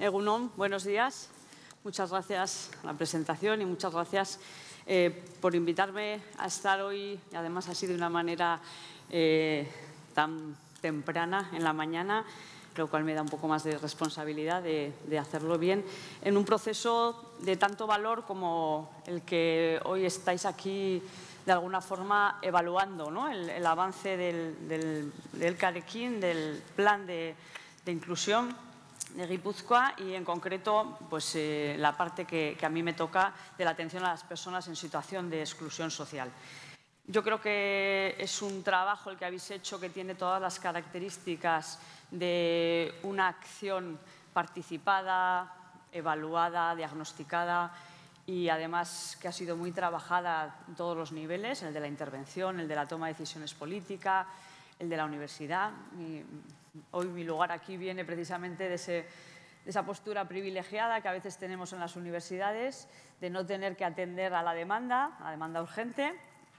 Egunon, buenos días. Muchas gracias a la presentación y muchas gracias eh, por invitarme a estar hoy, además así de una manera eh, tan temprana en la mañana, lo cual me da un poco más de responsabilidad de, hacerlo bien, en un proceso de tanto valor como el que hoy estáis aquí de alguna forma evaluando ¿no? el, avance del, del, del Carequín, del plan de inclusión de Guipúzcoa y en concreto pues, eh, la parte que, a mí me toca de la atención a las personas en situación de exclusión social. Yo creo que es un trabajo el que habéis hecho que tiene todas las características de una acción participada, evaluada, diagnosticada y además que ha sido muy trabajada en todos los niveles, el de la intervención, el de la toma de decisiones políticas, el de la universidad. Hoy mi lugar aquí viene precisamente de, esa postura privilegiada que a veces tenemos en las universidades, de no tener que atender a la demanda, a la demanda urgente,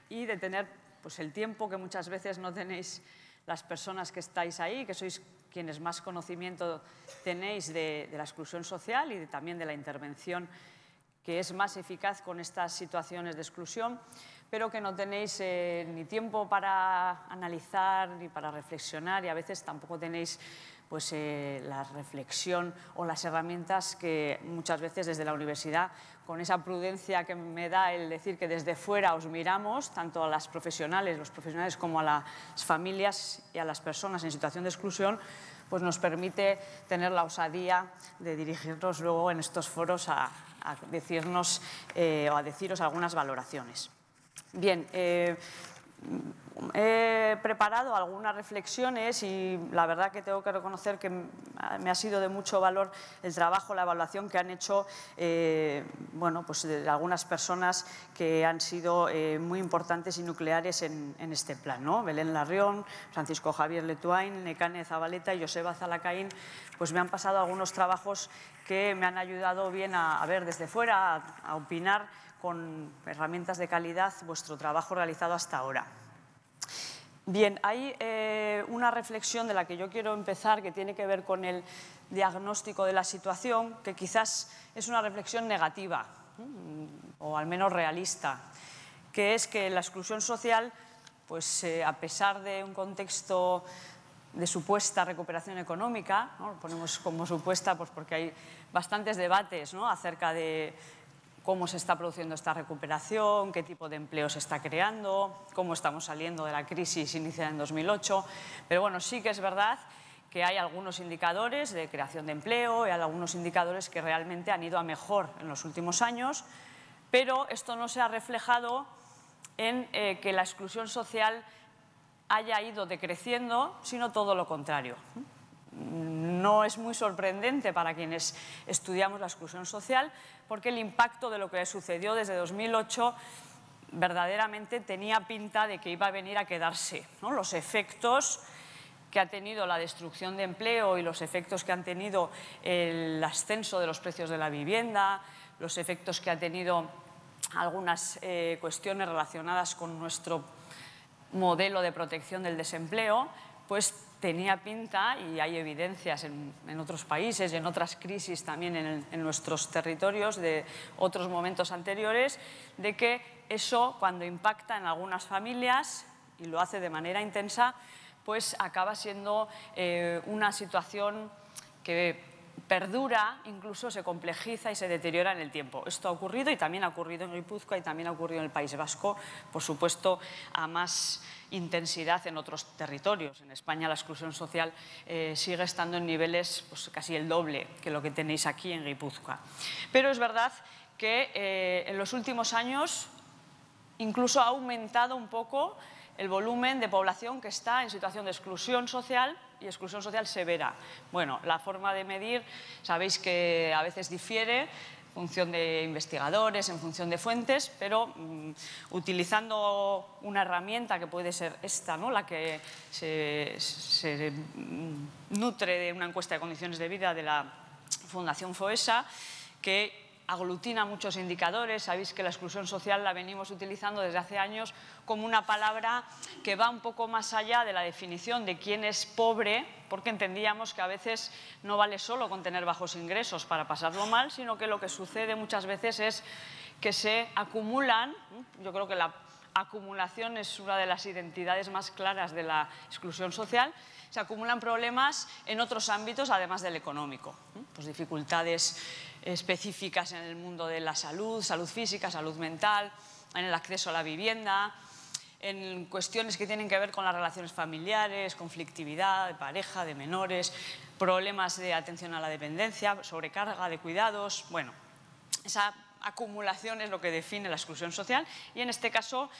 y de tener pues, el tiempo que muchas veces no tenéis las personas que estáis ahí, que sois quienes más conocimiento tenéis de, la exclusión social y también de la intervención que es más eficaz con estas situaciones de exclusión, pero que no tenéis eh, ni tiempo para analizar ni para reflexionar y a veces tampoco tenéis pues, eh, la reflexión o las herramientas que muchas veces desde la universidad, con esa prudencia que me da el decir que desde fuera os miramos, tanto a las profesionales, los profesionales como a las familias y a las personas en situación de exclusión, pues nos permite tener la osadía de dirigirnos luego en estos foros a, decirnos eh, o a deciros algunas valoraciones. Bien, eh, he preparado algunas reflexiones y la verdad que tengo que reconocer que me ha sido de mucho valor el trabajo, la evaluación que han hecho eh, bueno, pues de algunas personas que han sido eh, muy importantes y nucleares en, este plan. Belén Larrión, Francisco Javier Letuain, Necane Zabaleta y Joseba Zalacaín, pues me han pasado algunos trabajos que me han ayudado bien a, ver desde fuera, a opinar con herramientas de calidad vuestro trabajo realizado hasta ahora. Bien, hay eh, una reflexión de la que yo quiero empezar que tiene que ver con el diagnóstico de la situación, que quizás es una reflexión negativa, o al menos realista, que es que la exclusión social, pues eh, a pesar de un contexto de supuesta recuperación económica, lo ponemos como supuesta pues porque hay bastantes debates ¿no? acerca de cómo se está produciendo esta recuperación, qué tipo de empleo se está creando, cómo estamos saliendo de la crisis iniciada en 2008. Pero bueno, sí que es verdad que hay algunos indicadores de creación de empleo y hay algunos indicadores que realmente han ido a mejor en los últimos años, pero esto no se ha reflejado en eh, que la exclusión social haya ido decreciendo, sino todo lo contrario no es muy sorprendente para quienes estudiamos la exclusión social, porque el impacto de lo que sucedió desde 2008 verdaderamente tenía pinta de que iba a venir a quedarse. Los efectos que ha tenido la destrucción de empleo y los efectos que han tenido el ascenso de los precios de la vivienda, los efectos que ha tenido algunas eh, cuestiones relacionadas con nuestro modelo de protección del desempleo, pues tenía pinta, y hay evidencias en, otros países y en otras crisis también en, nuestros territorios de otros momentos anteriores, de que eso cuando impacta en algunas familias y lo hace de manera intensa, pues acaba siendo eh, una situación que perdura, incluso se complejiza y se deteriora en el tiempo. Esto ha ocurrido y también ha ocurrido en Guipúzcoa y también ha ocurrido en el País Vasco, por supuesto, a más intensidad en otros territorios. En España la exclusión social eh, sigue estando en niveles pues, casi el doble que lo que tenéis aquí en Guipúzcoa. Pero es verdad que eh, en los últimos años incluso ha aumentado un poco el volumen de población que está en situación de exclusión social y exclusión social severa. Bueno, la forma de medir, sabéis que a veces difiere, función de investigadores, en función de fuentes, pero mm, utilizando una herramienta que puede ser esta, ¿no? la que se, mm, nutre de una encuesta de condiciones de vida de la Fundación FOESA, que aglutina muchos indicadores. Sabéis que la exclusión social la venimos utilizando desde hace años como una palabra que va un poco más allá de la definición de quién es pobre, porque entendíamos que a veces no vale solo con tener bajos ingresos para pasarlo mal, sino que lo que sucede muchas veces es que se acumulan, yo creo que la acumulación es una de las identidades más claras de la exclusión social, se acumulan problemas en otros ámbitos además del económico, pues dificultades específicas en el mundo de la salud, salud física, salud mental, en el acceso a la vivienda, en cuestiones que tienen que ver con las relaciones familiares, conflictividad de pareja, de menores, problemas de atención a la dependencia, sobrecarga de cuidados, bueno, esa acumulación es lo que define la exclusión social y en este caso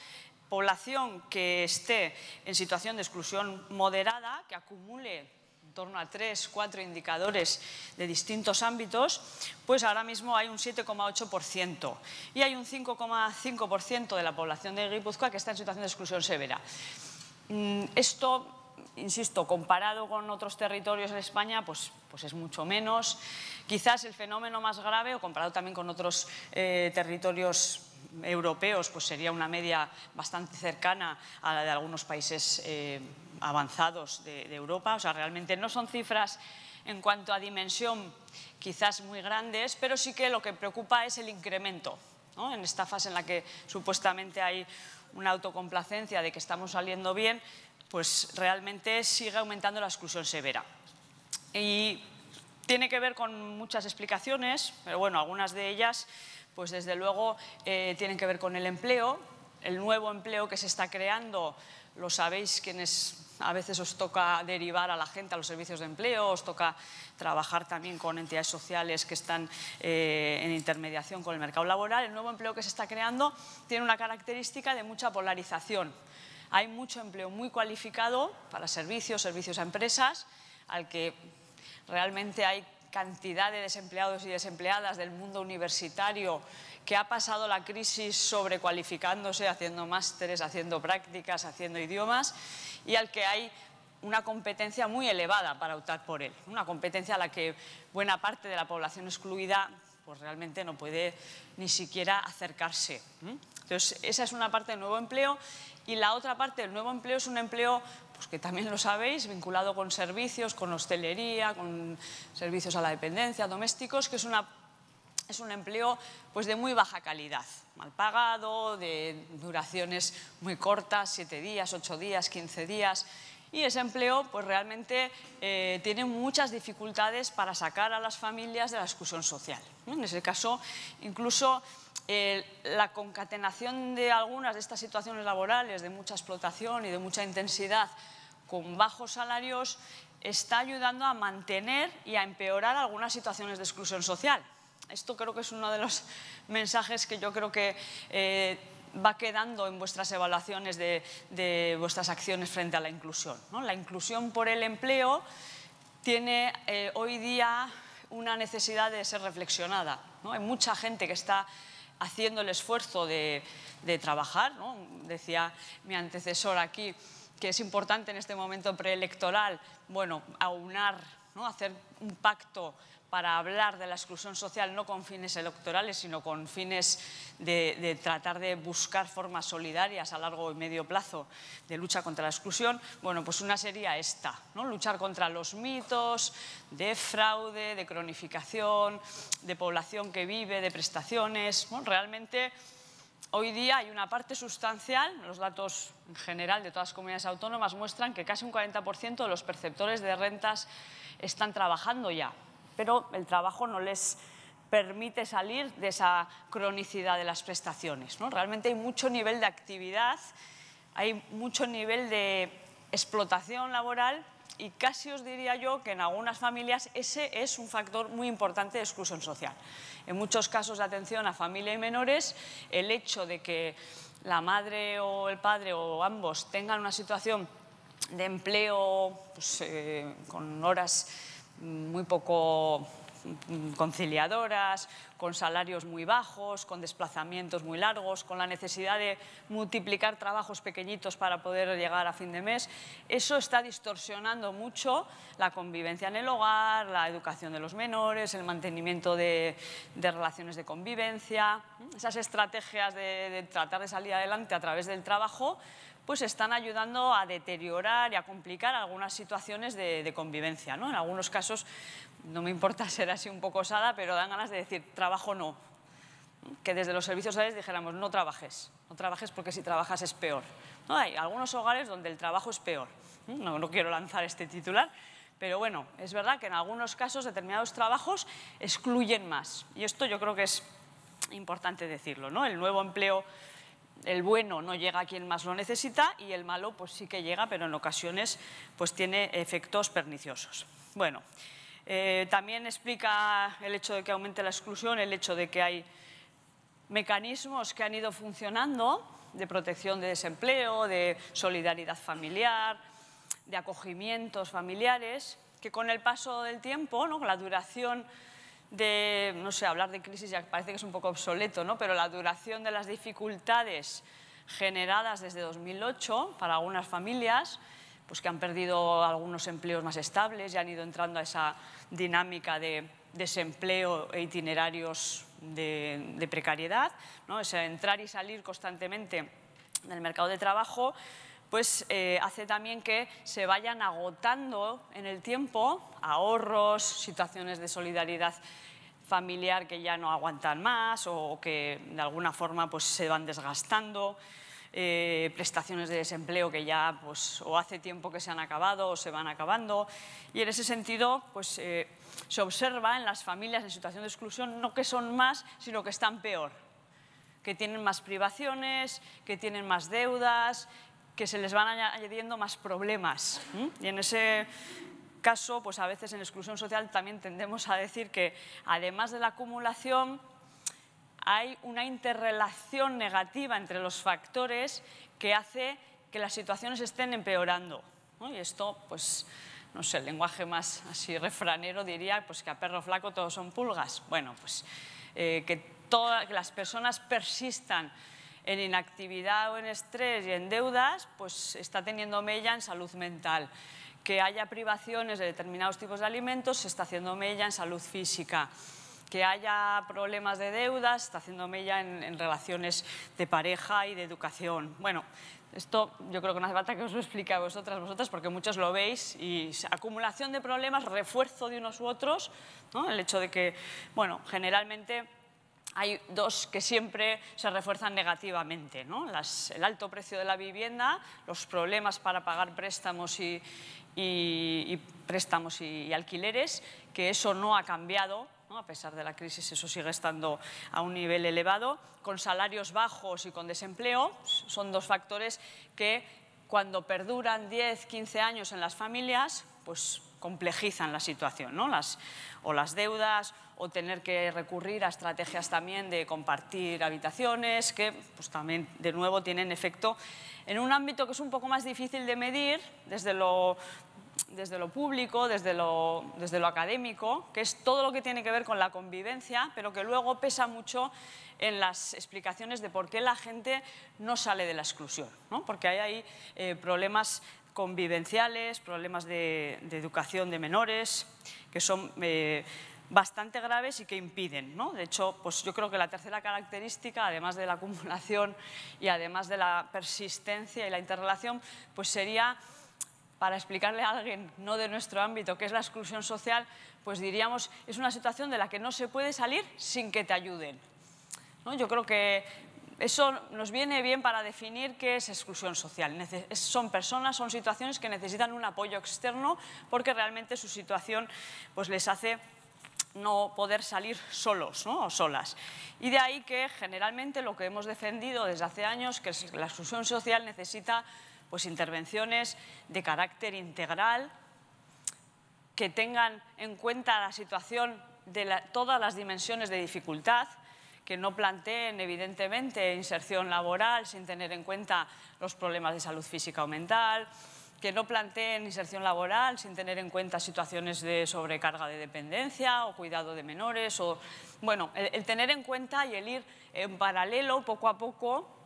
población que esté en situación de exclusión moderada, que acumule en torno a tres, cuatro indicadores de distintos ámbitos, pues ahora mismo hay un 7,8% y hay un 5,5% de la población de Guipúzcoa que está en situación de exclusión severa. Mm, esto insisto, comparado con otros territorios en España, pues, pues es mucho menos. Quizás el fenómeno más grave, o comparado también con otros eh, territorios europeos, pues sería una media bastante cercana a la de algunos países eh, avanzados de, Europa. O sea, realmente no son cifras en cuanto a dimensión quizás muy grandes, pero sí que lo que preocupa es el incremento. En esta fase en la que supuestamente hay una autocomplacencia de que estamos saliendo bien, pues realmente sigue aumentando la exclusión severa. Y tiene que ver con muchas explicaciones, pero bueno, algunas de ellas, pues desde luego eh, tienen que ver con el empleo, el nuevo empleo que se está creando, lo sabéis quienes a veces os toca derivar a la gente a los servicios de empleo, os toca trabajar también con entidades sociales que están eh, en intermediación con el mercado laboral. El nuevo empleo que se está creando tiene una característica de mucha polarización. Hay mucho empleo muy cualificado para servicios, servicios a empresas, al que realmente hay cantidad de desempleados y desempleadas del mundo universitario que ha pasado la crisis sobrecualificándose, haciendo másteres, haciendo prácticas, haciendo idiomas, y al que hay una competencia muy elevada para optar por él, una competencia a la que buena parte de la población excluida pues realmente no puede ni siquiera acercarse. Entonces, esa es una parte del nuevo empleo y la otra parte del nuevo empleo es un empleo, pues que también lo sabéis, vinculado con servicios, con hostelería, con servicios a la dependencia, domésticos, que es, una, es un empleo pues de muy baja calidad, mal pagado, de duraciones muy cortas, siete días, ocho días, quince días. Y ese empleo pues realmente eh, tiene muchas dificultades para sacar a las familias de la exclusión social. En ese caso, incluso eh, la concatenación de algunas de estas situaciones laborales de mucha explotación y de mucha intensidad con bajos salarios está ayudando a mantener y a empeorar algunas situaciones de exclusión social. Esto creo que es uno de los mensajes que yo creo que eh, va quedando en vuestras evaluaciones de, vuestras acciones frente a la inclusión. La inclusión por el empleo tiene eh, hoy día una necesidad de ser reflexionada. Hay mucha gente que está haciendo el esfuerzo de, trabajar. Decía mi antecesor aquí que es importante en este momento preelectoral, bueno, aunar, hacer un pacto para hablar de la exclusión social no con fines electorales, sino con fines de, tratar de buscar formas solidarias a largo y medio plazo de lucha contra la exclusión, bueno, pues una sería esta, ¿no? luchar contra los mitos de fraude, de cronificación, de población que vive, de prestaciones. realmente hoy día hay una parte sustancial, los datos en general de todas las comunidades autónomas muestran que casi un 40% de los perceptores de rentas están trabajando ya pero el trabajo no les permite salir de esa cronicidad de las prestaciones. ¿no? Realmente hay mucho nivel de actividad, hay mucho nivel de explotación laboral y casi os diría yo que en algunas familias ese es un factor muy importante de exclusión social. En muchos casos de atención a familia y menores, el hecho de que la madre o el padre o ambos tengan una situación de empleo pues, eh, con horas muy poco conciliadoras, con salarios muy bajos, con desplazamientos muy largos, con la necesidad de multiplicar trabajos pequeñitos para poder llegar a fin de mes. Eso está distorsionando mucho la convivencia en el hogar, la educación de los menores, el mantenimiento de, relaciones de convivencia. Esas estrategias de, de tratar de salir adelante a través del trabajo pues están ayudando a deteriorar y a complicar algunas situaciones de, convivencia. ¿no? En algunos casos, no me importa ser así un poco osada, pero dan ganas de decir trabajo no. Que desde los servicios sociales dijéramos no trabajes, no trabajes porque si trabajas es peor. Hay algunos hogares donde el trabajo es peor. No, no quiero lanzar este titular, pero bueno, es verdad que en algunos casos determinados trabajos excluyen más. Y esto yo creo que es importante decirlo. ¿no? El nuevo empleo el bueno no llega a quien más lo necesita y el malo pues sí que llega, pero en ocasiones pues tiene efectos perniciosos. Bueno, eh, también explica el hecho de que aumente la exclusión, el hecho de que hay mecanismos que han ido funcionando de protección de desempleo, de solidaridad familiar, de acogimientos familiares, que con el paso del tiempo, ¿no? la duración de, no sé, hablar de crisis ya parece que es un poco obsoleto, ¿no? pero la duración de las dificultades generadas desde 2008 para algunas familias, pues que han perdido algunos empleos más estables y han ido entrando a esa dinámica de desempleo e itinerarios de, precariedad, ¿no? ese entrar y salir constantemente del mercado de trabajo, pues eh, hace también que se vayan agotando en el tiempo ahorros, situaciones de solidaridad familiar que ya no aguantan más o que de alguna forma pues, se van desgastando, eh, prestaciones de desempleo que ya pues, o hace tiempo que se han acabado o se van acabando. Y en ese sentido pues, eh, se observa en las familias en situación de exclusión no que son más, sino que están peor, que tienen más privaciones, que tienen más deudas, que se les van añadiendo más problemas. Y en ese caso, pues a veces en exclusión social también tendemos a decir que además de la acumulación, hay una interrelación negativa entre los factores que hace que las situaciones estén empeorando. Y esto, pues, no sé, el lenguaje más así refranero diría pues, que a perro flaco todos son pulgas. Bueno, pues eh, que, todas, que las personas persistan en inactividad o en estrés y en deudas, pues está teniendo mella en salud mental. Que haya privaciones de determinados tipos de alimentos se está haciendo mella en salud física. Que haya problemas de deudas está haciendo mella en, relaciones de pareja y de educación. Bueno, esto yo creo que no hace falta que os lo explique a vosotras, vosotras, porque muchos lo veis, y acumulación de problemas, refuerzo de unos u otros, ¿no? el hecho de que, bueno, generalmente hay dos que siempre se refuerzan negativamente. ¿no? el alto precio de la vivienda, los problemas para pagar préstamos y, préstamos y, alquileres, que eso no ha cambiado, a pesar de la crisis eso sigue estando a un nivel elevado, con salarios bajos y con desempleo, son dos factores que cuando perduran 10, 15 años en las familias, pues complejizan la situación, ¿no? o las deudas o tener que recurrir a estrategias también de compartir habitaciones, que pues, también de nuevo tienen efecto en un ámbito que es un poco más difícil de medir desde lo, desde lo público, desde lo, desde lo académico, que es todo lo que tiene que ver con la convivencia, pero que luego pesa mucho en las explicaciones de por qué la gente no sale de la exclusión, ¿no? porque hay ahí eh, problemas convivenciales, problemas de, educación de menores, que son eh, bastante graves y que impiden. ¿no? De hecho, pues yo creo que la tercera característica, además de la acumulación y además de la persistencia y la interrelación, pues sería, para explicarle a alguien no de nuestro ámbito, qué es la exclusión social, pues diríamos, es una situación de la que no se puede salir sin que te ayuden. ¿no? Yo creo que eso nos viene bien para definir qué es exclusión social. son personas, son situaciones que necesitan un apoyo externo porque realmente su situación pues, les hace no poder salir solos o solas. Y de ahí que generalmente lo que hemos defendido desde hace años, que la exclusión social necesita pues, intervenciones de carácter integral, que tengan en cuenta la situación de todas las dimensiones de dificultad, que no planteen evidentemente inserción laboral sin tener en cuenta los problemas de salud física o mental, que no planteen inserción laboral sin tener en cuenta situaciones de sobrecarga de dependencia o cuidado de menores. O, bueno, el, tener en cuenta y el ir en paralelo poco a poco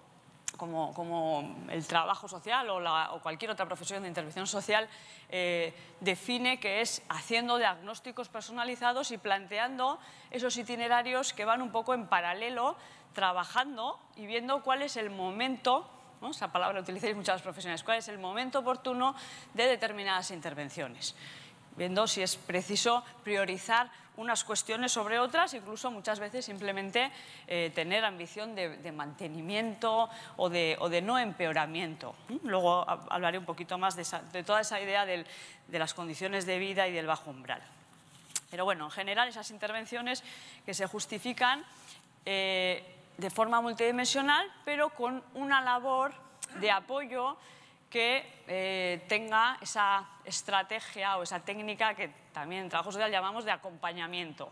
como, el trabajo social o, cualquier otra profesión de intervención social eh, define que es haciendo diagnósticos personalizados y planteando esos itinerarios que van un poco en paralelo, trabajando y viendo cuál es el momento esa palabra la utilizáis muchas profesionales, cuál es el momento oportuno de determinadas intervenciones, viendo si es preciso priorizar unas cuestiones sobre otras, incluso muchas veces simplemente eh, tener ambición de, mantenimiento o de, no empeoramiento. Luego hablaré un poquito más de, toda esa idea de las condiciones de vida y del bajo umbral. Pero bueno, en general esas intervenciones que se justifican eh, de forma multidimensional, pero con una labor de apoyo que eh, tenga esa estrategia o esa técnica que también en trabajo social llamamos de acompañamiento,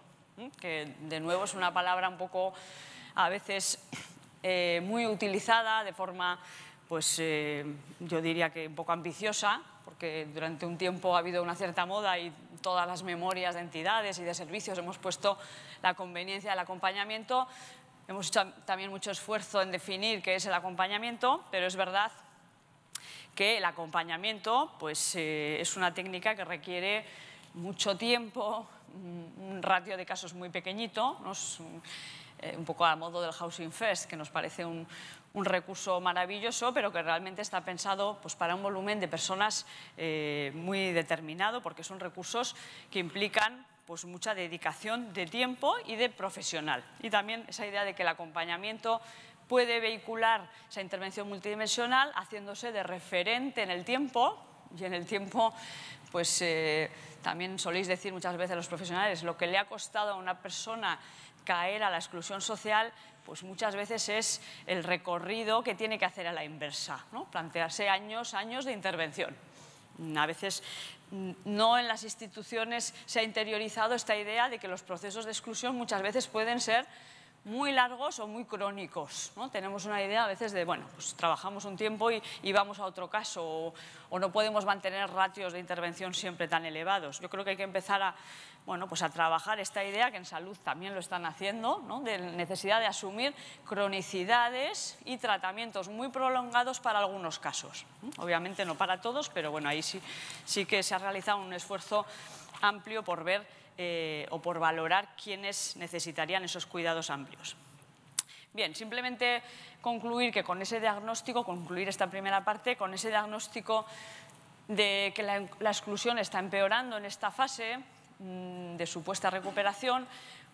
que de nuevo es una palabra un poco a veces eh, muy utilizada de forma, pues eh, yo diría que un poco ambiciosa, porque durante un tiempo ha habido una cierta moda y todas las memorias de entidades y de servicios hemos puesto la conveniencia del acompañamiento, Hemos hecho también mucho esfuerzo en definir qué es el acompañamiento, pero es verdad que el acompañamiento pues, eh, es una técnica que requiere mucho tiempo, un ratio de casos muy pequeñito, eh, un poco a modo del Housing First, que nos parece un, recurso maravilloso, pero que realmente está pensado pues, para un volumen de personas eh, muy determinado, porque son recursos que implican pues mucha dedicación de tiempo y de profesional. Y también esa idea de que el acompañamiento puede vehicular esa intervención multidimensional haciéndose de referente en el tiempo y en el tiempo pues eh, también soléis decir muchas veces los profesionales lo que le ha costado a una persona caer a la exclusión social pues muchas veces es el recorrido que tiene que hacer a la inversa, ¿no? plantearse años, años de intervención. A veces no en las instituciones se ha interiorizado esta idea de que los procesos de exclusión muchas veces pueden ser muy largos o muy crónicos. ¿no? Tenemos una idea a veces de, bueno, pues trabajamos un tiempo y, vamos a otro caso, o, no podemos mantener ratios de intervención siempre tan elevados. Yo creo que hay que empezar a, bueno, pues a trabajar esta idea, que en salud también lo están haciendo, ¿no? de necesidad de asumir cronicidades y tratamientos muy prolongados para algunos casos. Obviamente no para todos, pero bueno, ahí sí, sí que se ha realizado un esfuerzo amplio por ver eh, o por valorar quiénes necesitarían esos cuidados amplios. Bien, simplemente concluir que con ese diagnóstico, concluir esta primera parte, con ese diagnóstico de que la, exclusión está empeorando en esta fase mm, de supuesta recuperación,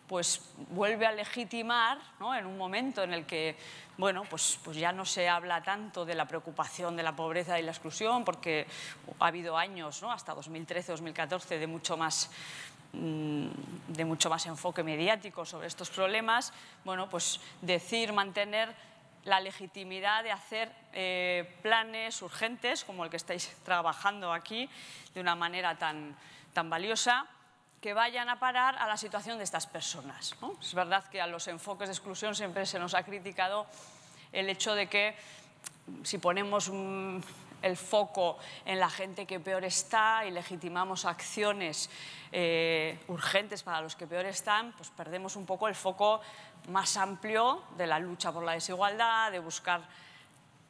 pues vuelve a legitimar en un momento en el que bueno, pues, pues ya no se habla tanto de la preocupación de la pobreza y la exclusión, porque ha habido años, ¿no? hasta 2013-2014, de mucho más de mucho más enfoque mediático sobre estos problemas, bueno, pues decir, mantener la legitimidad de hacer eh, planes urgentes, como el que estáis trabajando aquí, de una manera tan, tan valiosa, que vayan a parar a la situación de estas personas. Es verdad que a los enfoques de exclusión siempre se nos ha criticado el hecho de que si ponemos el foco en la gente que peor está y legitimamos acciones eh, urgentes para los que peor están, pues perdemos un poco el foco más amplio de la lucha por la desigualdad, de buscar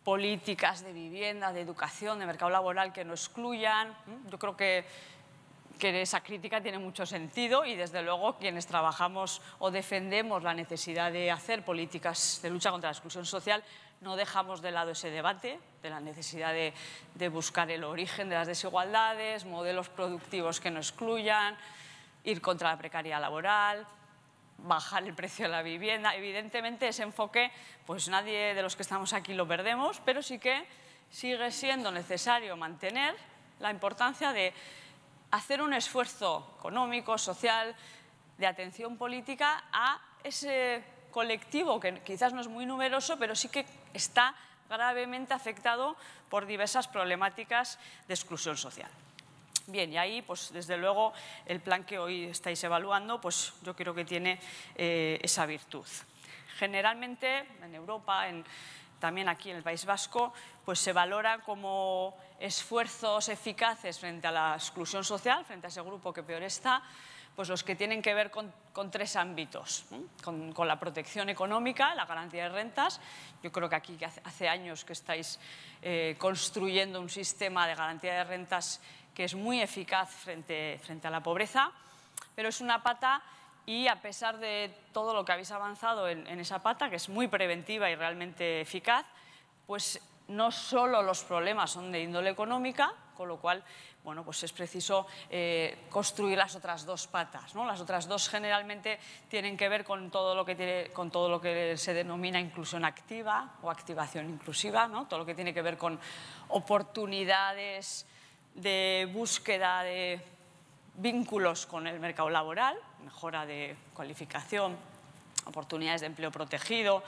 políticas de vivienda, de educación, de mercado laboral que no excluyan. Yo creo que, que esa crítica tiene mucho sentido y desde luego quienes trabajamos o defendemos la necesidad de hacer políticas de lucha contra la exclusión social no dejamos de lado ese debate de la necesidad de, buscar el origen de las desigualdades, modelos productivos que no excluyan, ir contra la precariedad laboral, bajar el precio de la vivienda. Evidentemente ese enfoque, pues nadie de los que estamos aquí lo perdemos, pero sí que sigue siendo necesario mantener la importancia de hacer un esfuerzo económico, social, de atención política a ese colectivo que quizás no es muy numeroso, pero sí que está gravemente afectado por diversas problemáticas de exclusión social. Bien, y ahí, pues desde luego, el plan que hoy estáis evaluando, pues yo creo que tiene eh, esa virtud. Generalmente, en Europa, en, también aquí en el País Vasco, pues se valora como esfuerzos eficaces frente a la exclusión social, frente a ese grupo que peor está, pues los que tienen que ver con, tres ámbitos, con, la protección económica, la garantía de rentas. Yo creo que aquí hace, años que estáis eh, construyendo un sistema de garantía de rentas que es muy eficaz frente, a la pobreza, pero es una pata y a pesar de todo lo que habéis avanzado en, en esa pata, que es muy preventiva y realmente eficaz, pues no solo los problemas son de índole económica, con lo cual bueno, pues es preciso eh, construir las otras dos patas. ¿no? Las otras dos generalmente tienen que ver con todo lo que, tiene, con todo lo que se denomina inclusión activa o activación inclusiva, ¿no? todo lo que tiene que ver con oportunidades de búsqueda de vínculos con el mercado laboral, mejora de cualificación, oportunidades de empleo protegido,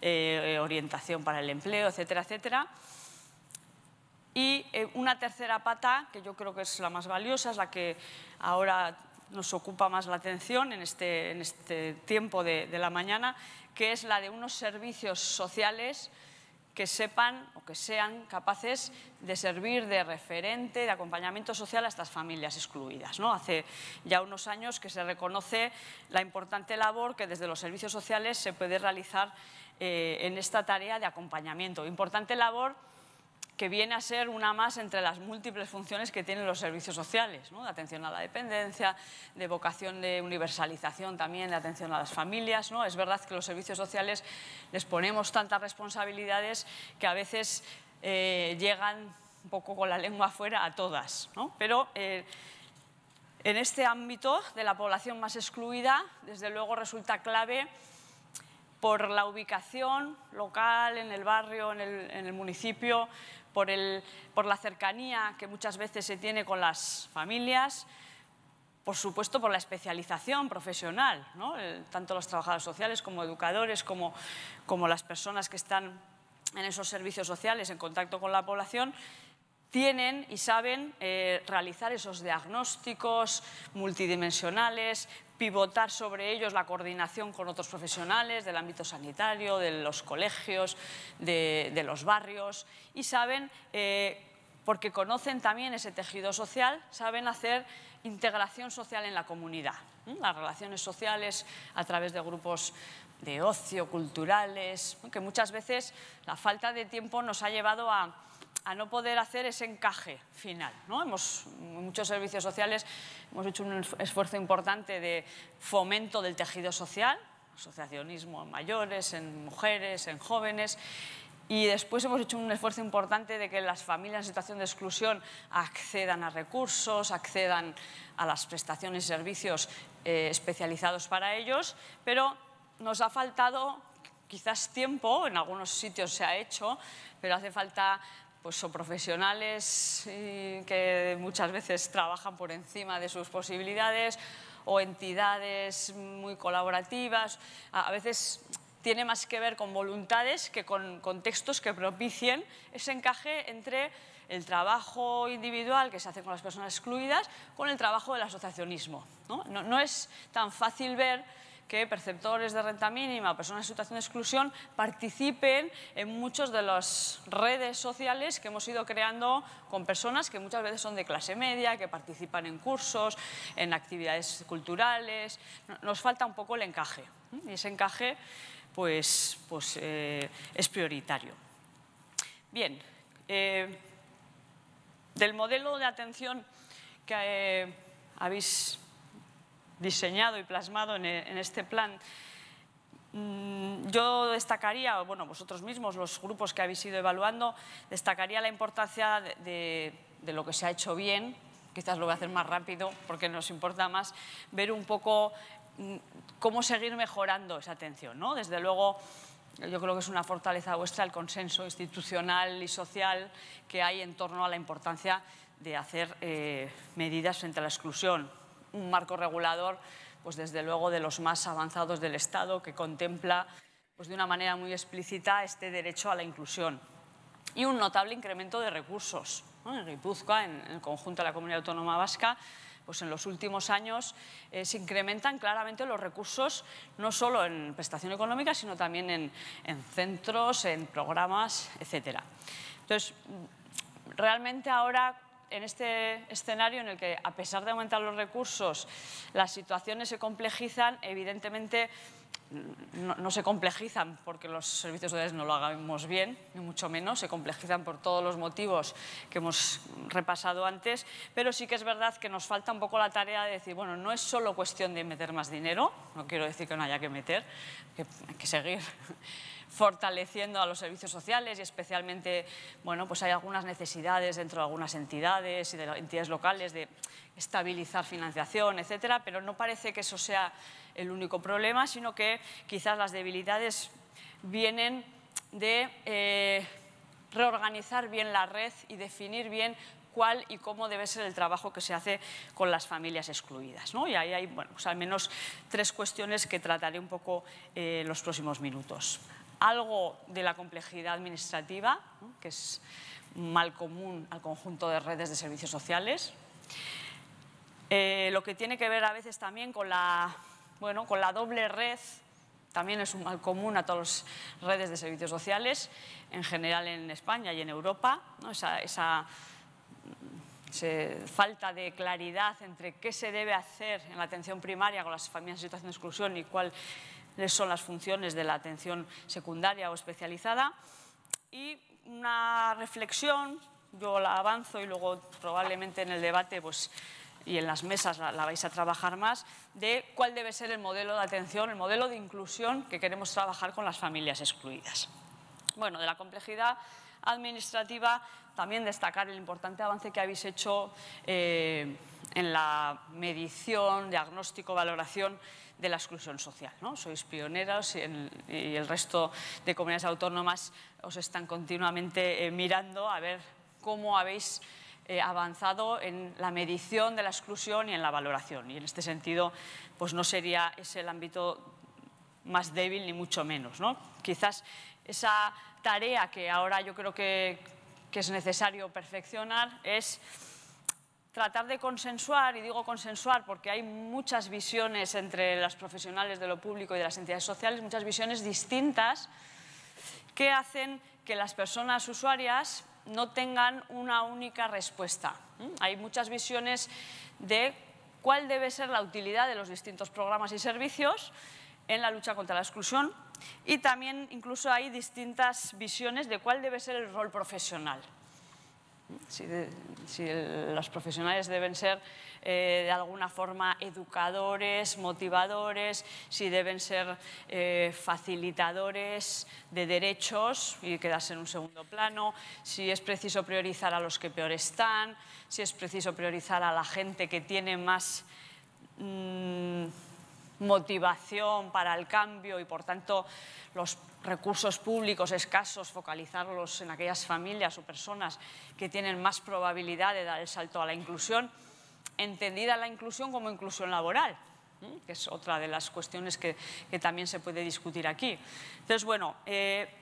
eh, orientación para el empleo, etcétera, etcétera. Y eh, una tercera pata, que yo creo que es la más valiosa, es la que ahora nos ocupa más la atención en este, este tiempo de, de la mañana, que es la de unos servicios sociales que sepan o que sean capaces de servir de referente, de acompañamiento social a estas familias excluidas. ¿no? Hace ya unos años que se reconoce la importante labor que desde los servicios sociales se puede realizar eh, en esta tarea de acompañamiento. Importante labor que viene a ser una más entre las múltiples funciones que tienen los servicios sociales, de atención a la dependencia, de vocación de universalización también, de atención a las familias. ¿no? Es verdad que los servicios sociales les ponemos tantas responsabilidades que a veces eh, llegan un poco con la lengua afuera a todas, pero eh, en este ámbito de la población más excluida, desde luego resulta clave por la ubicación local, en el barrio, en el municipio, por, la cercanía que muchas veces se tiene con las familias, por supuesto por la especialización profesional, tanto los trabajadores sociales como educadores, como, las personas que están en esos servicios sociales en contacto con la población, tienen y saben eh, realizar esos diagnósticos multidimensionales, pivotar sobre ellos la coordinación con otros profesionales del ámbito sanitario, de los colegios, de, los barrios y saben, eh, porque conocen también ese tejido social, saben hacer integración social en la comunidad. Las relaciones sociales a través de grupos de ocio, culturales, que muchas veces la falta de tiempo nos ha llevado a a no poder hacer ese encaje final. ¿no? Hemos, muchos servicios sociales hemos hecho un esfuerzo importante de fomento del tejido social, asociacionismo en mayores, en mujeres, en jóvenes, y después hemos hecho un esfuerzo importante de que las familias en situación de exclusión accedan a recursos, accedan a las prestaciones y servicios eh, especializados para ellos, pero nos ha faltado quizás tiempo, en algunos sitios se ha hecho, pero hace falta pues, o profesionales que muchas veces trabajan por encima de sus posibilidades o entidades muy colaborativas. A veces tiene más que ver con voluntades que con contextos que propicien ese encaje entre el trabajo individual que se hace con las personas excluidas con el trabajo del asociacionismo. No, no, no es tan fácil ver que perceptores de renta mínima, personas en situación de exclusión, participen en muchas de las redes sociales que hemos ido creando con personas que muchas veces son de clase media, que participan en cursos, en actividades culturales. Nos falta un poco el encaje. Y ese encaje pues, pues, eh, es prioritario. Bien, eh, del modelo de atención que eh, habéis diseñado y plasmado en, este plan. Mm, yo destacaría, bueno, vosotros mismos, los grupos que habéis ido evaluando, destacaría la importancia de, lo que se ha hecho bien, quizás lo voy a hacer más rápido porque nos importa más ver un poco mm, cómo seguir mejorando esa atención. ¿no? Desde luego, yo creo que es una fortaleza vuestra el consenso institucional y social que hay en torno a la importancia de hacer eh, medidas frente a la exclusión, un marco regulador, pues desde luego de los más avanzados del Estado, que contempla pues de una manera muy explícita este derecho a la inclusión. Y un notable incremento de recursos. En Guipúzcoa, en el conjunto de la Comunidad Autónoma Vasca, pues en los últimos años eh, se incrementan claramente los recursos, no solo en prestación económica, sino también en, en centros, en programas, etc. Entonces, realmente ahora en este escenario en el que, a pesar de aumentar los recursos, las situaciones se complejizan, evidentemente no, se complejizan porque los servicios sociales no lo hagamos bien, ni mucho menos, se complejizan por todos los motivos que hemos repasado antes, pero sí que es verdad que nos falta un poco la tarea de decir, bueno, no es solo cuestión de meter más dinero, no quiero decir que no haya que meter, hay que seguir fortaleciendo a los servicios sociales y especialmente, bueno, pues hay algunas necesidades dentro de algunas entidades y de entidades locales de estabilizar financiación, etcétera, pero no parece que eso sea el único problema, sino que quizás las debilidades vienen de eh, reorganizar bien la red y definir bien cuál y cómo debe ser el trabajo que se hace con las familias excluidas. ¿no? Y ahí hay bueno, pues al menos tres cuestiones que trataré un poco eh, los próximos minutos. Algo de la complejidad administrativa, que es mal común al conjunto de redes de servicios sociales. Eh, lo que tiene que ver a veces también con la bueno, con la doble red, también es un mal común a todas las redes de servicios sociales, en general en España y en Europa, esa, falta de claridad entre qué se debe hacer en la atención primaria con las familias en situación de exclusión y cuáles son las funciones de la atención secundaria o especializada. Y una reflexión, yo la avanzo y luego probablemente en el debate pues, y en las mesas la, vais a trabajar más, de cuál debe ser el modelo de atención, el modelo de inclusión que queremos trabajar con las familias excluidas. Bueno, de la complejidad administrativa, también destacar el importante avance que habéis hecho eh, en la medición, diagnóstico, valoración de la exclusión social. ¿no? Sois pioneros y, el resto de comunidades autónomas os están continuamente eh, mirando a ver cómo habéis eh, avanzado en la medición de la exclusión y en la valoración. Y en este sentido, pues no sería ese el ámbito más débil ni mucho menos. ¿no? Quizás esa tarea que ahora yo creo que, que es necesario perfeccionar es tratar de consensuar, y digo consensuar porque hay muchas visiones entre las profesionales de lo público y de las entidades sociales, muchas visiones distintas que hacen que las personas usuarias no tengan una única respuesta. Hay muchas visiones de cuál debe ser la utilidad de los distintos programas y servicios en la lucha contra la exclusión y también incluso hay distintas visiones de cuál debe ser el rol profesional si, los profesionales deben ser eh, de alguna forma educadores, motivadores, si deben ser eh, facilitadores de derechos y quedarse en un segundo plano, si es preciso priorizar a los que peor están, si es preciso priorizar a la gente que tiene más... Mm, motivación para el cambio y, por tanto, los recursos públicos escasos, focalizarlos en aquellas familias o personas que tienen más probabilidad de dar el salto a la inclusión, entendida la inclusión como inclusión laboral, que es otra de las cuestiones que, también se puede discutir aquí. Entonces, bueno, eh,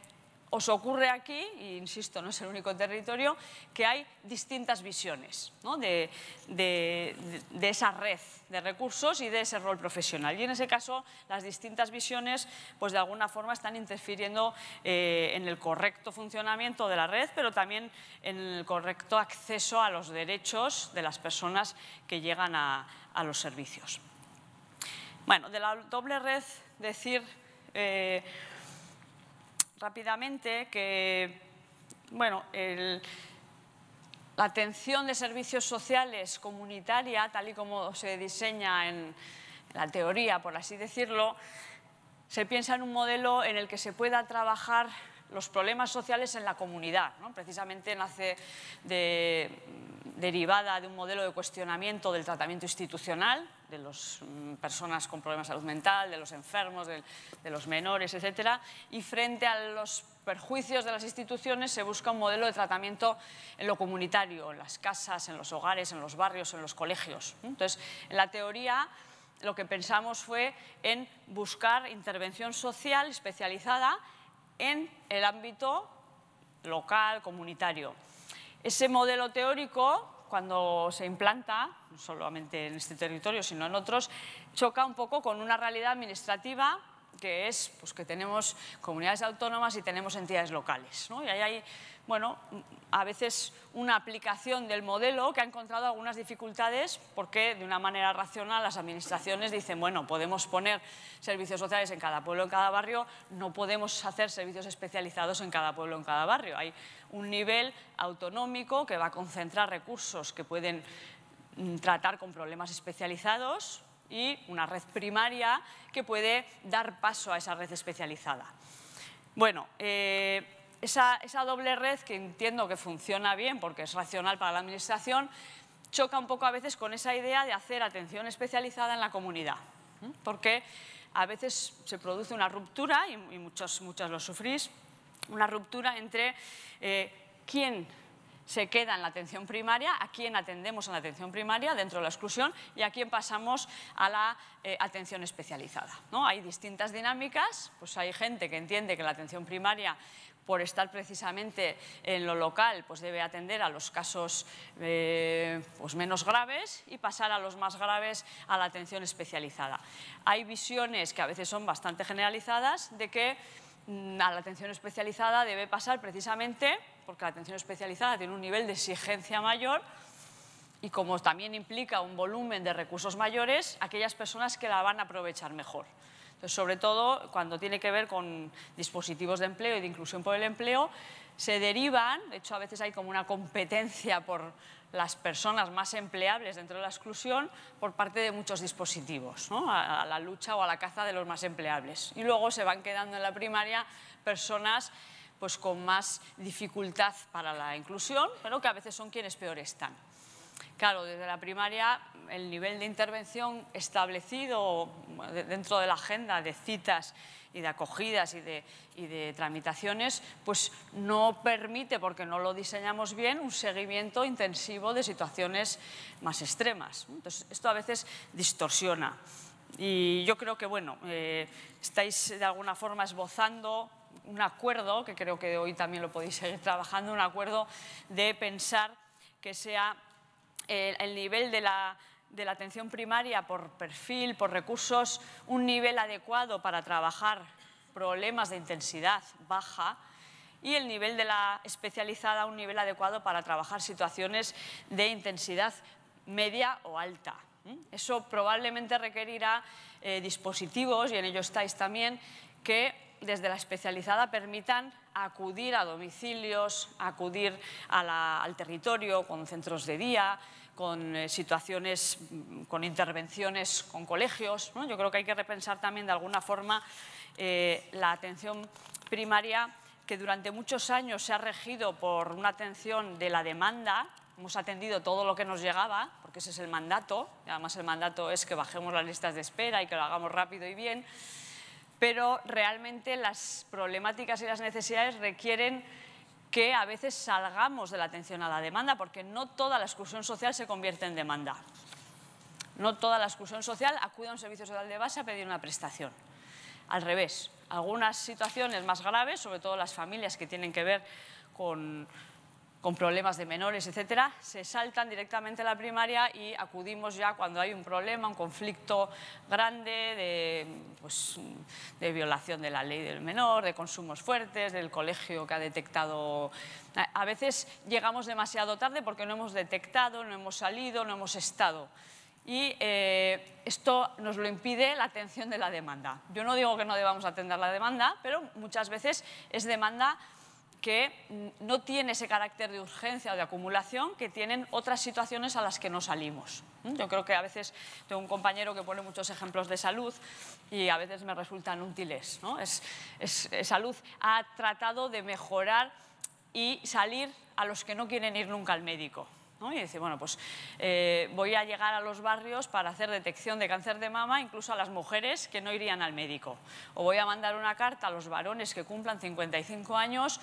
os ocurre aquí, e insisto, no es el único territorio, que hay distintas visiones de, esa red de recursos y de ese rol profesional. Y en ese caso, las distintas visiones, pues de alguna forma están interfiriendo eh, en el correcto funcionamiento de la red, pero también en el correcto acceso a los derechos de las personas que llegan a, los servicios. Bueno, de la doble red, decir... Eh, rápidamente que bueno, la atención de servicios sociales comunitaria, tal y como se diseña en la teoría, por así decirlo, se piensa en un modelo en el que se pueda trabajar los problemas sociales en la comunidad. Precisamente nace derivada de un modelo de cuestionamiento del tratamiento institucional de las mm, personas con problemas de salud mental, de los enfermos, de, los menores, etc. Y frente a los perjuicios de las instituciones se busca un modelo de tratamiento en lo comunitario, en las casas, en los hogares, en los barrios, en los colegios. Entonces, en la teoría lo que pensamos fue en buscar intervención social especializada en el ámbito local, comunitario. Ese modelo teórico cuando se implanta, no solamente en este territorio, sino en otros, choca un poco con una realidad administrativa que es pues, que tenemos comunidades autónomas y tenemos entidades locales. ¿no? Y ahí hay, bueno, a veces una aplicación del modelo que ha encontrado algunas dificultades porque de una manera racional las administraciones dicen, bueno, podemos poner servicios sociales en cada pueblo, en cada barrio, no podemos hacer servicios especializados en cada pueblo, en cada barrio. Hay un nivel autonómico que va a concentrar recursos que pueden mm, tratar con problemas especializados y una red primaria que puede dar paso a esa red especializada. Bueno, eh, esa, doble red que entiendo que funciona bien porque es racional para la administración, choca un poco a veces con esa idea de hacer atención especializada en la comunidad, porque a veces se produce una ruptura, y, muchos, muchos lo sufrís, una ruptura entre eh, quién se queda en la atención primaria, a quién atendemos en la atención primaria dentro de la exclusión y a quién pasamos a la eh, atención especializada. ¿no? Hay distintas dinámicas, pues hay gente que entiende que la atención primaria por estar precisamente en lo local, pues debe atender a los casos eh, pues menos graves y pasar a los más graves a la atención especializada. Hay visiones que a veces son bastante generalizadas de que mm, a la atención especializada debe pasar precisamente porque la atención especializada tiene un nivel de exigencia mayor y como también implica un volumen de recursos mayores, aquellas personas que la van a aprovechar mejor. Entonces, sobre todo cuando tiene que ver con dispositivos de empleo y de inclusión por el empleo, se derivan, de hecho a veces hay como una competencia por las personas más empleables dentro de la exclusión por parte de muchos dispositivos, ¿no? a, la lucha o a la caza de los más empleables. Y luego se van quedando en la primaria personas pues con más dificultad para la inclusión, pero que a veces son quienes peor están. Claro, desde la primaria el nivel de intervención establecido dentro de la agenda de citas y de acogidas y de, y de, tramitaciones, pues no permite, porque no lo diseñamos bien, un seguimiento intensivo de situaciones más extremas. Entonces, esto a veces distorsiona. Y yo creo que, bueno, eh, estáis de alguna forma esbozando un acuerdo, que creo que hoy también lo podéis seguir trabajando, un acuerdo de pensar que sea el nivel de la, de la atención primaria por perfil, por recursos, un nivel adecuado para trabajar problemas de intensidad baja y el nivel de la especializada un nivel adecuado para trabajar situaciones de intensidad media o alta. Eso probablemente requerirá eh, dispositivos, y en ello estáis también, que desde la especializada permitan acudir a domicilios, acudir al territorio con centros de día, con eh, situaciones, mm, con intervenciones con colegios. Yo creo que hay que repensar también de alguna forma eh, la atención primaria que durante muchos años se ha regido por una atención de la demanda, hemos atendido todo lo que nos llegaba, porque ese es el mandato, además el mandato es que bajemos las listas de espera y que lo hagamos rápido y bien, pero realmente las problemáticas y las necesidades requieren que a veces salgamos de la atención a la demanda, porque no toda la exclusión social se convierte en demanda. No toda la exclusión social acude a un servicio social de base a pedir una prestación. Al revés, algunas situaciones más graves, sobre todo las familias que tienen que ver con con problemas de menores, etcétera, se saltan directamente a la primaria y acudimos ya cuando hay un problema, un conflicto grande de, pues, de violación de la ley del menor, de consumos fuertes, del colegio que ha detectado... A veces llegamos demasiado tarde porque no hemos detectado, no hemos salido, no hemos estado. Y eh, esto nos lo impide la atención de la demanda. Yo no digo que no debamos atender la demanda, pero muchas veces es demanda que no tiene ese carácter de urgencia o de acumulación que tienen otras situaciones a las que no salimos. Yo creo que a veces tengo un compañero que pone muchos ejemplos de salud y a veces me resultan útiles. Es, salud ha tratado de mejorar y salir a los que no quieren ir nunca al médico. Y dice, bueno, pues eh, voy a llegar a los barrios para hacer detección de cáncer de mama, incluso a las mujeres que no irían al médico. O voy a mandar una carta a los varones que cumplan 55 años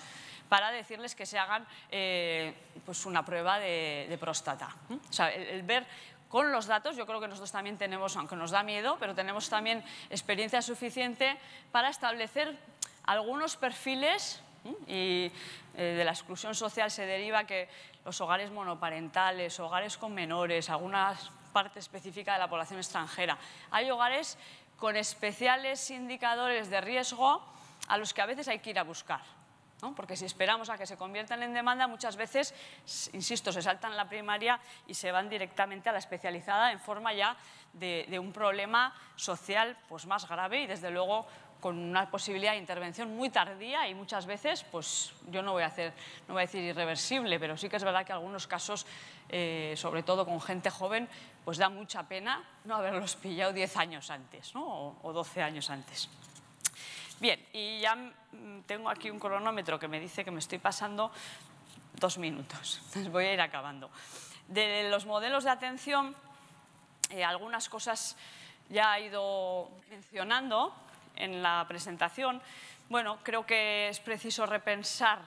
para decirles que se hagan eh, pues una prueba de, próstata. O sea, el, ver con los datos, yo creo que nosotros también tenemos, aunque nos da miedo, pero tenemos también experiencia suficiente para establecer algunos perfiles Y eh, de la exclusión social se deriva que los hogares monoparentales, hogares con menores, alguna parte específica de la población extranjera. Hay hogares con especiales indicadores de riesgo a los que a veces hay que ir a buscar. Porque si esperamos a que se conviertan en demanda, muchas veces, insisto, se saltan la primaria y se van directamente a la especializada en forma ya de, un problema social pues, más grave y, desde luego, con una posibilidad de intervención muy tardía y muchas veces, pues yo no voy a, hacer, no voy a decir irreversible, pero sí que es verdad que algunos casos, eh, sobre todo con gente joven, pues da mucha pena no haberlos pillado 10 años antes o, o 12 años antes. Bien, y ya tengo aquí un cronómetro que me dice que me estoy pasando dos minutos. Entonces voy a ir acabando. De los modelos de atención, eh, algunas cosas ya ha ido mencionando en la presentación. Bueno, creo que es preciso repensar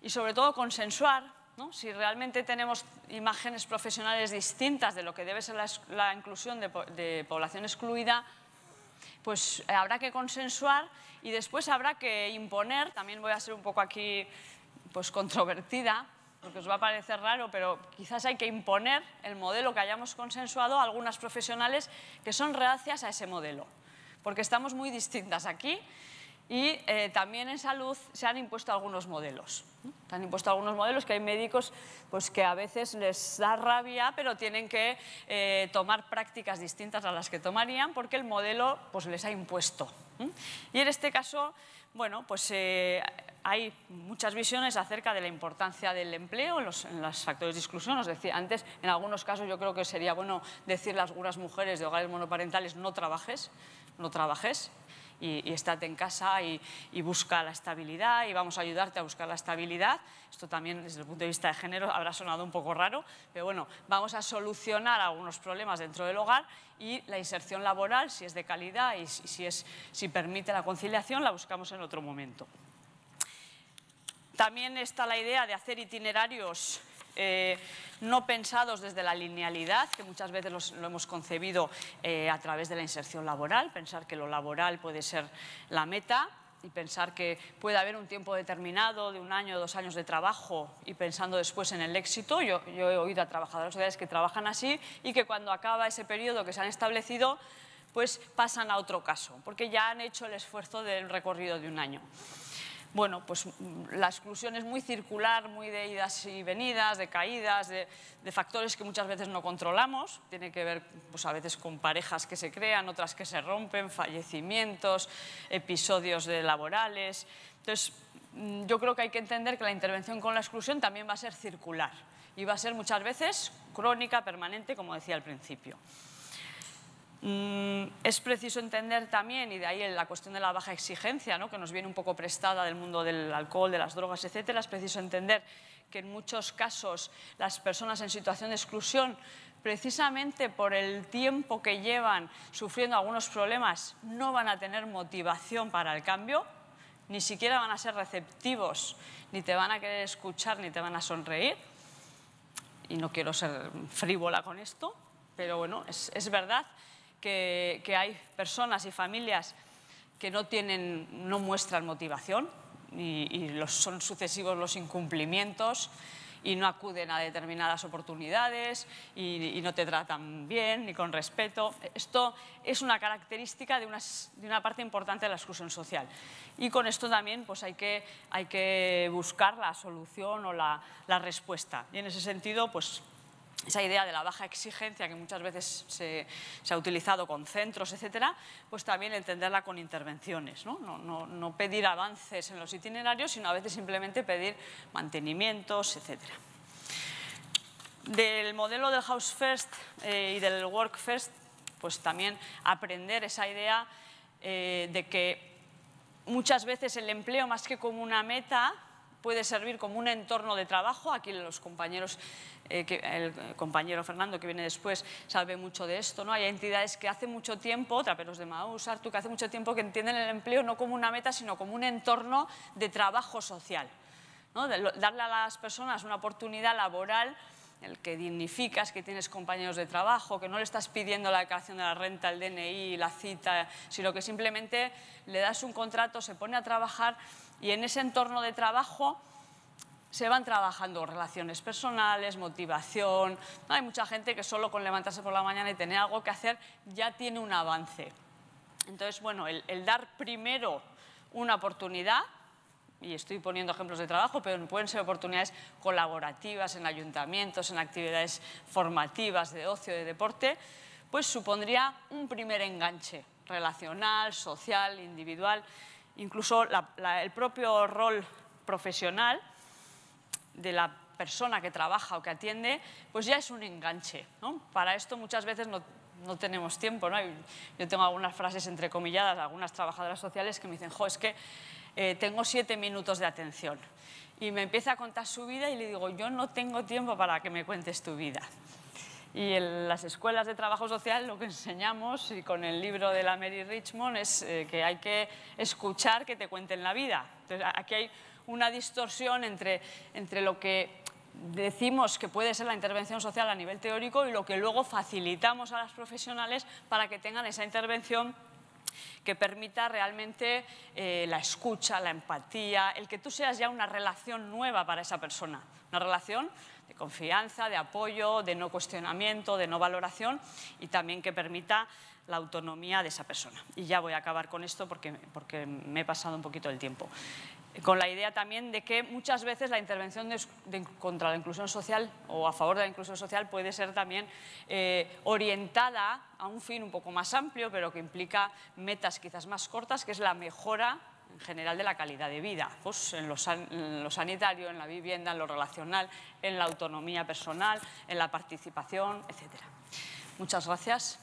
y sobre todo consensuar si realmente tenemos imágenes profesionales distintas de lo que debe ser la, inclusión de población excluida pues habrá que consensuar y después habrá que imponer, también voy a ser un poco aquí pues controvertida, porque os va a parecer raro, pero quizás hay que imponer el modelo que hayamos consensuado a algunas profesionales que son reacias a ese modelo, porque estamos muy distintas aquí y eh, también en salud se han impuesto algunos modelos. Se han impuesto algunos modelos que hay médicos pues, que a veces les da rabia, pero tienen que eh, tomar prácticas distintas a las que tomarían porque el modelo pues, les ha impuesto. Y en este caso, bueno, pues eh, hay muchas visiones acerca de la importancia del empleo en los, en factores de exclusión. Antes, en algunos casos yo creo que sería bueno decirle a algunas mujeres de hogares monoparentales no trabajes, no trabajes, y, estate en casa y, busca la estabilidad y vamos a ayudarte a buscar la estabilidad. Esto también desde el punto de vista de género habrá sonado un poco raro, pero bueno, vamos a solucionar algunos problemas dentro del hogar y la inserción laboral, si es de calidad y es, si permite la conciliación, la buscamos en otro momento. También está la idea de hacer itinerarios eh, no pensados desde la linealidad, que muchas veces lo hemos concebido eh, a través de la inserción laboral, pensar que lo laboral puede ser la meta y pensar que puede haber un tiempo determinado de un año o dos años de trabajo y pensando después en el éxito. Yo, he oído a trabajadores sociales que trabajan así y que cuando acaba ese periodo que se han establecido, pues pasan a otro caso, porque ya han hecho el esfuerzo del recorrido de un año bueno, pues mm, la exclusión es muy circular, muy de idas y venidas, de caídas, de, factores que muchas veces no controlamos. Tiene que ver pues, a veces con parejas que se crean, otras que se rompen, fallecimientos, episodios de laborales. Entonces, mm, yo creo que hay que entender que la intervención con la exclusión también va a ser circular y va a ser muchas veces crónica, permanente, como decía al principio. Mm, es preciso entender también, y de ahí la cuestión de la baja exigencia, ¿no? que nos viene un poco prestada del mundo del alcohol, de las drogas, etcétera, es preciso entender que en muchos casos las personas en situación de exclusión, precisamente por el tiempo que llevan sufriendo algunos problemas, no van a tener motivación para el cambio, ni siquiera van a ser receptivos, ni te van a querer escuchar, ni te van a sonreír. Y no quiero ser frívola con esto, pero bueno, es, es verdad que, hay personas y familias que no, tienen, no muestran motivación y, son sucesivos los incumplimientos y no acuden a determinadas oportunidades y, no te tratan bien ni con respeto. Esto es una característica de una, parte importante de la exclusión social. Y con esto también pues, hay, que, hay que buscar la solución o la, la respuesta. Y en ese sentido, pues, esa idea de la baja exigencia que muchas veces se, ha utilizado con centros, etcétera, pues también entenderla con intervenciones. ¿no? No, pedir avances en los itinerarios, sino a veces simplemente pedir mantenimientos, etcétera. Del modelo del House First eh, y del Work First, pues también aprender esa idea eh, de que muchas veces el empleo, más que como una meta, puede servir como un entorno de trabajo. Aquí los compañeros, eh, el compañero Fernando que viene después sabe mucho de esto. ¿no? Hay entidades que hace mucho tiempo, traperos de Maús, Artu, que hace mucho tiempo que entienden el empleo no como una meta, sino como un entorno de trabajo social. ¿no? darle a las personas una oportunidad laboral el que dignificas, que tienes compañeros de trabajo, que no le estás pidiendo la declaración de la renta, el DNI, la cita, sino que simplemente le das un contrato, se pone a trabajar y en ese entorno de trabajo se van trabajando relaciones personales, motivación. Hay mucha gente que solo con levantarse por la mañana y tener algo que hacer ya tiene un avance. Entonces, bueno, el, dar primero una oportunidad y estoy poniendo ejemplos de trabajo, pero pueden ser oportunidades colaborativas en ayuntamientos, en actividades formativas de ocio, de deporte, pues supondría un primer enganche relacional, social, individual, incluso el propio rol profesional de la persona que trabaja o que atiende, pues ya es un enganche. Para esto muchas veces no, tenemos tiempo. Yo tengo algunas frases entrecomilladas, algunas trabajadoras sociales que me dicen, jo, es que eh, tengo siete minutos de atención. Y me empieza a contar su vida y le digo, yo no tengo tiempo para que me cuentes tu vida. Y en las escuelas de trabajo social lo que enseñamos, y con el libro de la Mary Richmond, es eh, que hay que escuchar que te cuenten la vida. Entonces, aquí hay una distorsión entre, entre lo que decimos que puede ser la intervención social a nivel teórico y lo que luego facilitamos a las profesionales para que tengan esa intervención que permita realmente eh, la escucha, la empatía, el que tú seas ya una relación nueva para esa persona, una relación de confianza, de apoyo, de no cuestionamiento, de no valoración y también que permita la autonomía de esa persona. Y ya voy a acabar con esto porque, porque me he pasado un poquito el tiempo con la idea también de que muchas veces la intervención contra la inclusión social o a favor de la inclusión social puede ser también eh, orientada a un fin un poco más amplio, pero que implica metas quizás más cortas, que es la mejora en general de la calidad de vida, pues en, lo san, en, lo sanitario, en la vivienda, en lo relacional, en la autonomía personal, en la participación, etc. Muchas gracias.